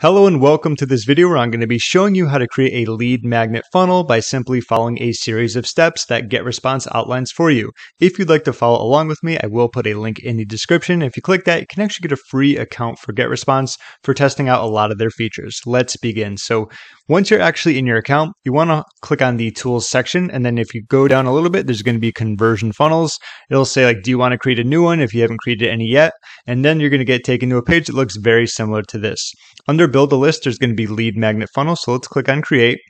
Hello and welcome to this video where I'm going to be showing you how to create a lead magnet funnel by simply following a series of steps that GetResponse outlines for you. If you'd like to follow along with me, I will put a link in the description. If you click that, you can actually get a free account for GetResponse for testing out a lot of their features. Let's begin. So once you're actually in your account, you want to click on the tools section. And then if you go down a little bit, there's going to be conversion funnels. It'll say like, do you want to create a new one if you haven't created any yet? And then you're going to get taken to a page that looks very similar to this. Under build a list, there's going to be lead magnet funnel. So let's click on create.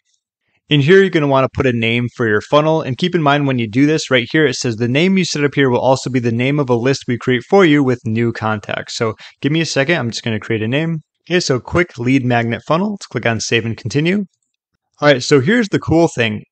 In here, you're going to want to put a name for your funnel. And keep in mind when you do this right here, it says the name you set up here will also be the name of a list we create for you with new contacts. So give me a second. I'm just going to create a name. Okay, so quick lead magnet funnel. Let's click on save and continue. All right, so here's the cool thing.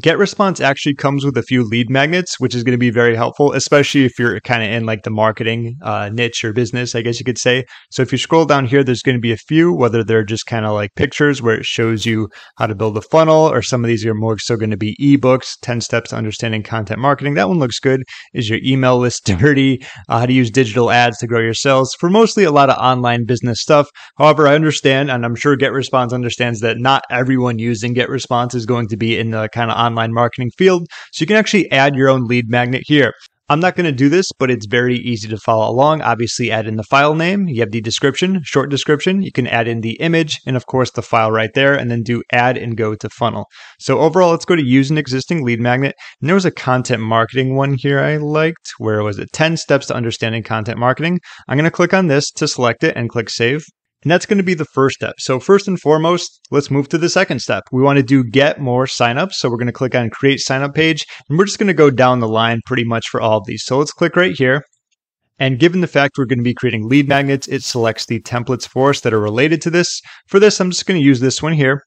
GetResponse actually comes with a few lead magnets, which is going to be very helpful, especially if you're kind of in like the marketing uh, niche or business, I guess you could say. So if you scroll down here, there's going to be a few, whether they're just kind of like pictures where it shows you how to build a funnel, or some of these are more so going to be ebooks, 10 steps to understanding content marketing. That one looks good. Is your email list dirty? Uh, how to use digital ads to grow your sales for mostly a lot of online business stuff. However, I understand, and I'm sure GetResponse understands that not everyone using GetResponse is going to be in the kind of online marketing field. So you can actually add your own lead magnet here. I'm not going to do this, but it's very easy to follow along. Obviously, add in the file name. You have the description, short description. You can add in the image and, of course, the file right there, and then do add and go to funnel. So, overall, let's go to use an existing lead magnet. And there was a content marketing one here I liked. Where was it? 10 steps to understanding content marketing. I'm going to click on this to select it and click save. And that's going to be the first step. So first and foremost, let's move to the second step. We want to do get more signups. So we're going to click on create signup page and we're just going to go down the line pretty much for all of these. So let's click right here. And given the fact we're going to be creating lead magnets, it selects the templates for us that are related to this. For this, I'm just going to use this one here.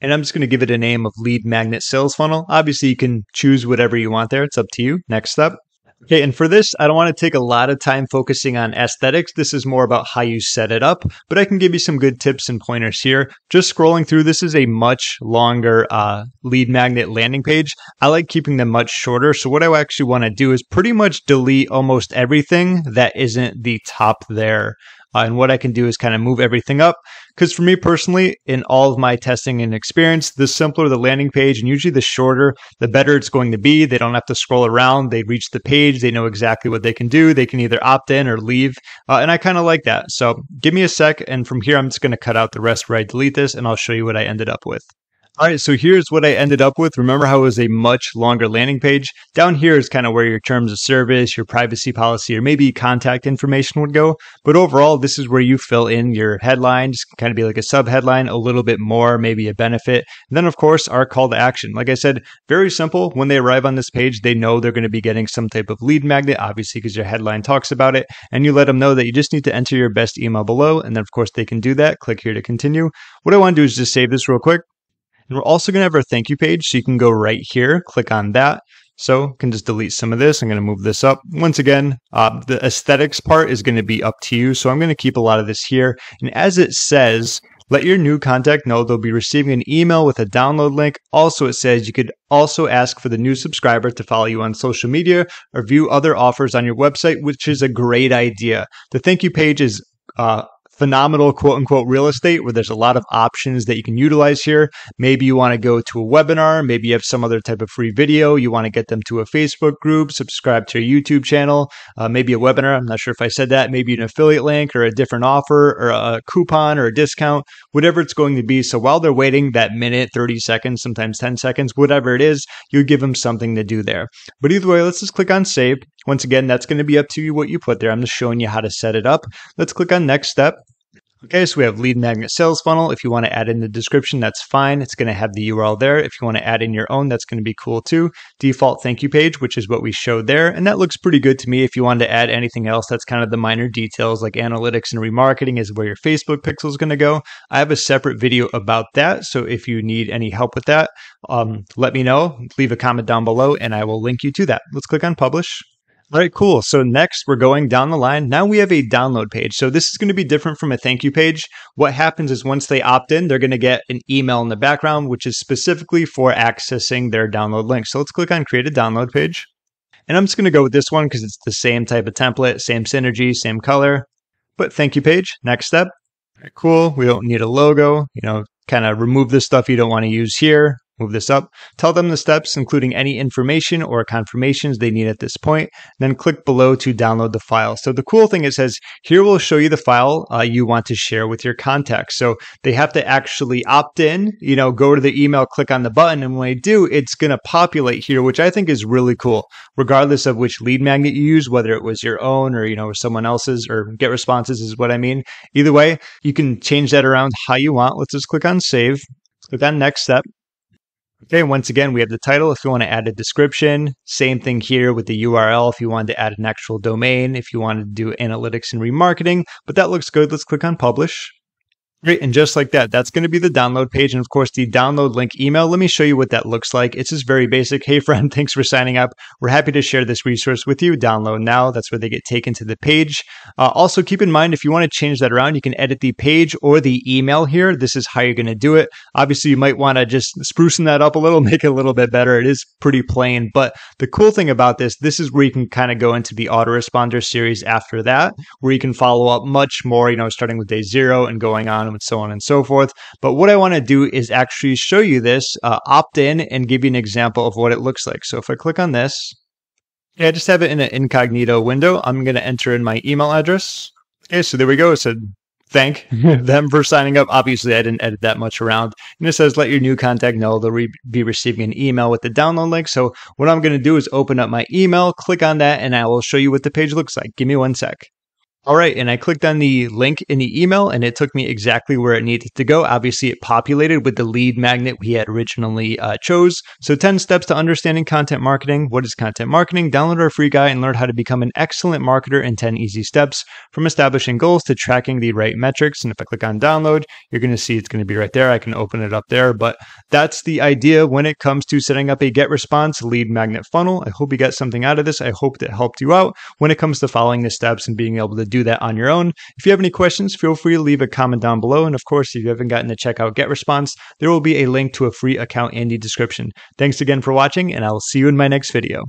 And I'm just going to give it a name of lead magnet sales funnel. Obviously, you can choose whatever you want there. It's up to you. Next step. Okay, and for this, I don't want to take a lot of time focusing on aesthetics. This is more about how you set it up, but I can give you some good tips and pointers here. Just scrolling through, this is a much longer uh, lead magnet landing page. I like keeping them much shorter. So what I actually want to do is pretty much delete almost everything that isn't the top there. Uh, and what I can do is kind of move everything up. Because for me personally, in all of my testing and experience, the simpler the landing page and usually the shorter, the better it's going to be. They don't have to scroll around. They reach the page. They know exactly what they can do. They can either opt in or leave. Uh, and I kind of like that. So give me a sec. And from here, I'm just going to cut out the rest where I delete this and I'll show you what I ended up with. All right, so here's what I ended up with. Remember how it was a much longer landing page? Down here is kind of where your terms of service, your privacy policy, or maybe contact information would go. But overall, this is where you fill in your headlines, kind of be like a sub headline, a little bit more, maybe a benefit. And then, of course, our call to action. Like I said, very simple. When they arrive on this page, they know they're going to be getting some type of lead magnet, obviously, because your headline talks about it. And you let them know that you just need to enter your best email below. And then, of course, they can do that. Click here to continue. What I want to do is just save this real quick. And we're also going to have our thank you page. So you can go right here, click on that. So can just delete some of this. I'm going to move this up. Once again, uh, the aesthetics part is going to be up to you. So I'm going to keep a lot of this here. And as it says, let your new contact know they'll be receiving an email with a download link. Also, it says you could also ask for the new subscriber to follow you on social media or view other offers on your website, which is a great idea. The thank you page is uh, phenomenal quote unquote real estate where there's a lot of options that you can utilize here. Maybe you want to go to a webinar, maybe you have some other type of free video, you want to get them to a Facebook group, subscribe to a YouTube channel, uh, maybe a webinar. I'm not sure if I said that, maybe an affiliate link or a different offer or a coupon or a discount, whatever it's going to be. So while they're waiting that minute, 30 seconds, sometimes 10 seconds, whatever it is, you give them something to do there. But either way, let's just click on save. Once again, that's going to be up to you what you put there. I'm just showing you how to set it up. Let's click on next step. Okay, so we have lead magnet sales funnel. If you want to add in the description, that's fine. It's going to have the URL there. If you want to add in your own, that's going to be cool too. Default thank you page, which is what we showed there. And that looks pretty good to me. If you wanted to add anything else, that's kind of the minor details like analytics and remarketing is where your Facebook pixel is going to go. I have a separate video about that. So if you need any help with that, um, let me know. Leave a comment down below and I will link you to that. Let's click on publish. All right, cool. So next we're going down the line. Now we have a download page. So this is going to be different from a thank you page. What happens is once they opt in, they're going to get an email in the background, which is specifically for accessing their download link. So let's click on create a download page. And I'm just going to go with this one because it's the same type of template, same synergy, same color. But thank you page, next step. cool. We don't need a logo. You know, kind of remove the stuff you don't want to use here. Move this up. Tell them the steps, including any information or confirmations they need at this point. Then click below to download the file. So the cool thing it says here will show you the file uh, you want to share with your contacts. So they have to actually opt in. You know, go to the email, click on the button, and when they do, it's going to populate here, which I think is really cool. Regardless of which lead magnet you use, whether it was your own or you know someone else's, or GetResponse's is what I mean. Either way, you can change that around how you want. Let's just click on save. Click on next step. Okay, once again, we have the title if you want to add a description. Same thing here with the URL if you wanted to add an actual domain, if you wanted to do analytics and remarketing, but that looks good. Let's click on publish. Great, and just like that, that's going to be the download page. And of course, the download link email. Let me show you what that looks like. It's just very basic. Hey, friend, thanks for signing up. We're happy to share this resource with you. Download now. That's where they get taken to the page. Uh, also, keep in mind, if you want to change that around, you can edit the page or the email here. This is how you're going to do it. Obviously, you might want to just sprucing that up a little, make it a little bit better. It is pretty plain. But the cool thing about this, this is where you can kind of go into the autoresponder series after that, where you can follow up much more, you know, starting with day zero and going on and so on and so forth. But what I want to do is actually show you this, uh, opt in, and give you an example of what it looks like. So if I click on this, yeah, I just have it in an incognito window. I'm going to enter in my email address. Okay, so there we go. It said thank them for signing up. Obviously, I didn't edit that much around. And it says, let your new contact know they'll re- be receiving an email with the download link. So what I'm going to do is open up my email, click on that, and I will show you what the page looks like. Give me one sec. All right, and I clicked on the link in the email and it took me exactly where it needed to go. Obviously, it populated with the lead magnet we had originally uh, chose. So 10 steps to understanding content marketing. What is content marketing? Download our free guide and learn how to become an excellent marketer in 10 easy steps from establishing goals to tracking the right metrics. And if I click on download, you're going to see it's going to be right there. I can open it up there, but that's the idea when it comes to setting up a GetResponse lead magnet funnel. I hope you got something out of this. I hope that helped you out when it comes to following the steps and being able to do that on your own. If you have any questions, feel free to leave a comment down below. And of course, if you haven't gotten to check out GetResponse, there will be a link to a free account in the description. Thanks again for watching, and I will see you in my next video.